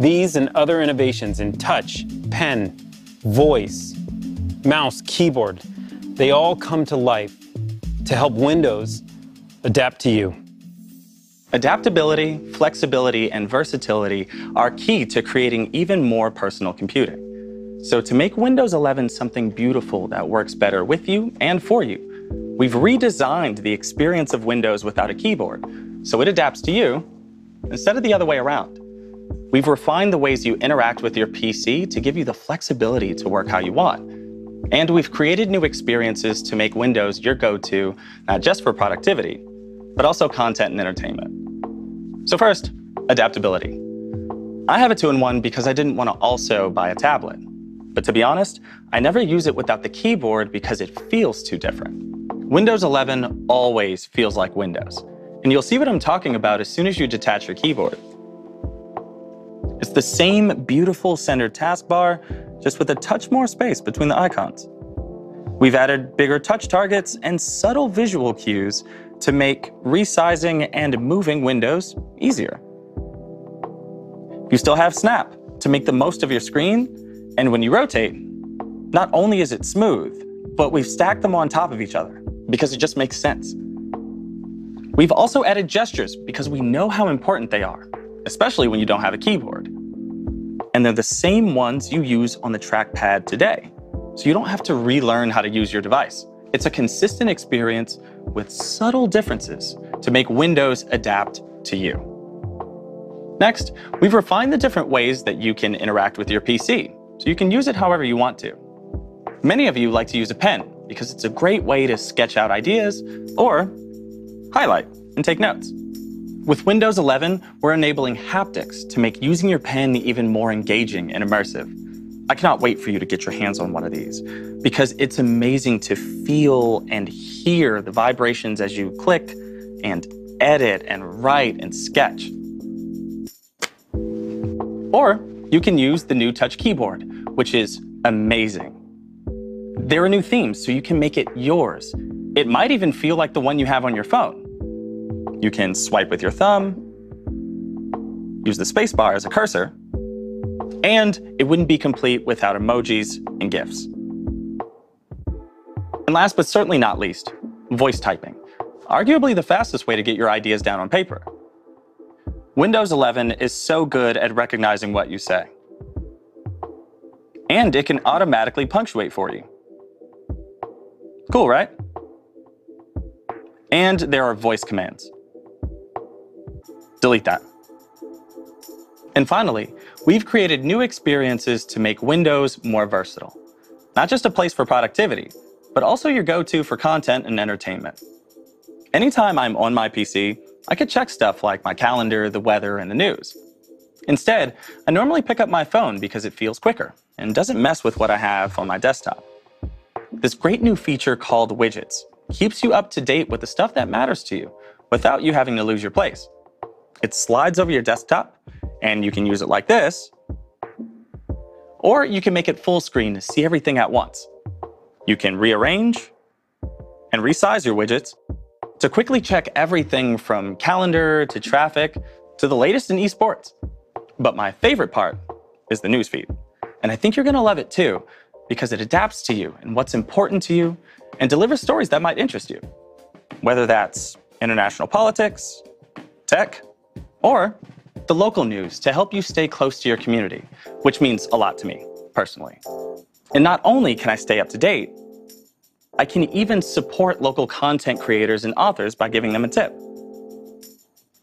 These and other innovations in touch, pen, voice, mouse, keyboard, they all come to life to help Windows adapt to you. Adaptability, flexibility, and versatility are key to creating even more personal computing. So to make Windows 11 something beautiful that works better with you and for you, we've redesigned the experience of Windows without a keyboard, so it adapts to you instead of the other way around. We've refined the ways you interact with your PC to give you the flexibility to work how you want. And we've created new experiences to make Windows your go-to, not just for productivity, but also content and entertainment. So first, adaptability. I have a two-in-one because I didn't want to also buy a tablet. But to be honest, I never use it without the keyboard because it feels too different. Windows 11 always feels like Windows. And you'll see what I'm talking about as soon as you detach your keyboard. It's the same beautiful centered taskbar, just with a touch more space between the icons. We've added bigger touch targets and subtle visual cues to make resizing and moving windows easier. You still have Snap to make the most of your screen, and when you rotate, not only is it smooth, but we've stacked them on top of each other because it just makes sense. We've also added gestures because we know how important they are, especially when you don't have a keyboard. And they're the same ones you use on the trackpad today, so you don't have to relearn how to use your device. It's a consistent experience with subtle differences to make Windows adapt to you. Next, we've refined the different ways that you can interact with your PC, so you can use it however you want to. Many of you like to use a pen because it's a great way to sketch out ideas or highlight and take notes. With Windows 11, we're enabling haptics to make using your pen even more engaging and immersive. I cannot wait for you to get your hands on one of these because it's amazing to feel and hear the vibrations as you click and edit and write and sketch. Or you can use the new Touch keyboard, which is amazing. There are new themes, so you can make it yours. It might even feel like the one you have on your phone. You can swipe with your thumb, use the spacebar as a cursor, and it wouldn't be complete without emojis and GIFs. And last but certainly not least, voice typing. Arguably the fastest way to get your ideas down on paper. Windows 11 is so good at recognizing what you say. And it can automatically punctuate for you. Cool, right? And there are voice commands. Delete that. And finally, we've created new experiences to make Windows more versatile. Not just a place for productivity, but also your go-to for content and entertainment. Anytime I'm on my PC, I could check stuff like my calendar, the weather, and the news. Instead, I normally pick up my phone because it feels quicker and doesn't mess with what I have on my desktop. This great new feature called Widgets keeps you up to date with the stuff that matters to you without you having to lose your place. It slides over your desktop, and you can use it like this, or you can make it full screen to see everything at once. You can rearrange and resize your widgets to quickly check everything from calendar to traffic to the latest in esports. But my favorite part is the newsfeed. And I think you're gonna love it too, because it adapts to you and what's important to you and delivers stories that might interest you. Whether that's international politics, tech, or the local news to help you stay close to your community, which means a lot to me personally. And not only can I stay up to date, I can even support local content creators and authors by giving them a tip.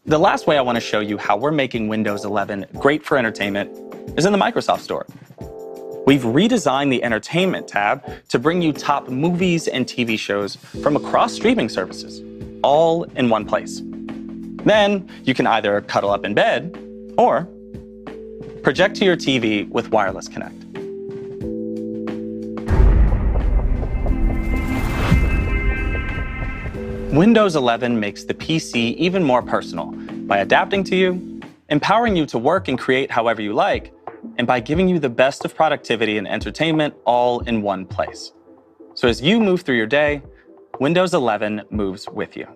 The last way I want to show you how we're making Windows 11 great for entertainment is in the Microsoft Store. We've redesigned the Entertainment tab to bring you top movies and TV shows from across streaming services, all in one place. Then you can either cuddle up in bed or project to your TV with Wireless Connect. Windows 11 makes the PC even more personal by adapting to you, empowering you to work and create however you like, and by giving you the best of productivity and entertainment all in one place. So as you move through your day, Windows 11 moves with you.